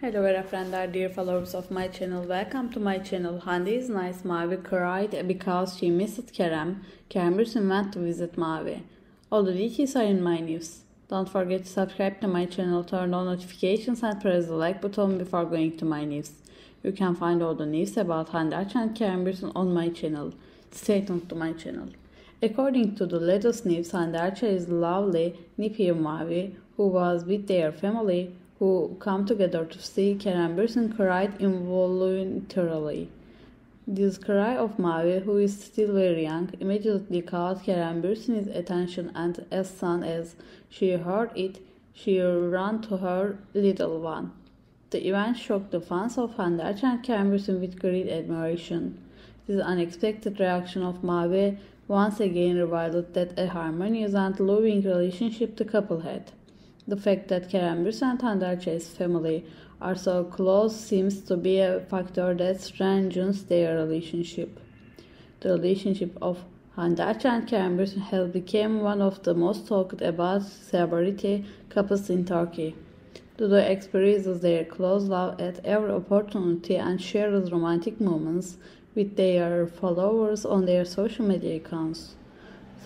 Hello friends, dear followers of my channel. Welcome to my channel. Hande is nice. Mavi cried because she missed Kerem. Kerem went to visit Mavi. All the details are in my news. Don't forget to subscribe to my channel, turn on notifications and press the like button before going to my news. You can find all the news about Hande Erçel and Kerem on my channel. Stay tuned to my channel. According to the latest news, Hande Erçel is lovely Nipir Mavi, who was with their family, who come together to see Kerem Bürsin cried involuntarily. This cry of Mavi, who is still very young, immediately caught Kerem Bürsin's attention and as soon as she heard it, she ran to her little one. The event shocked the fans of Hande Erçel and Bürsin with great admiration. This unexpected reaction of Mavi once again revealed that a harmonious and loving relationship the couple had. The fact that Bürsin and Erçel's family are so close seems to be a factor that strengthens their relationship. The relationship of Hande and Bürsin has become one of the most talked about celebrity couples in Turkey. Dudu experiences their close love at every opportunity and shares romantic moments with their followers on their social media accounts.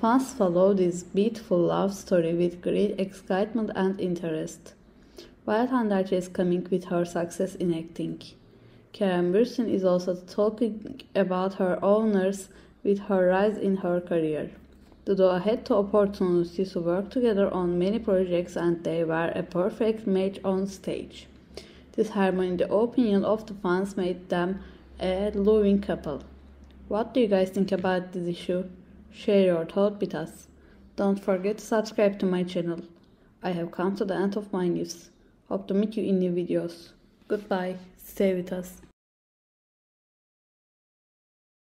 Fans follow this beautiful love story with great excitement and interest. While Hande is coming with her success in acting. Kerem Bürsin is also talking about her honors with her rise in her career. The duo had the opportunity to work together on many projects and they were a perfect match on stage. This harmony in the opinion of the fans made them a loving couple. What do you guys think about this issue? Share your thought with us. Don't forget to subscribe to my channel. I have come to the end of my news. Hope to meet you in new videos. Goodbye. Stay with us.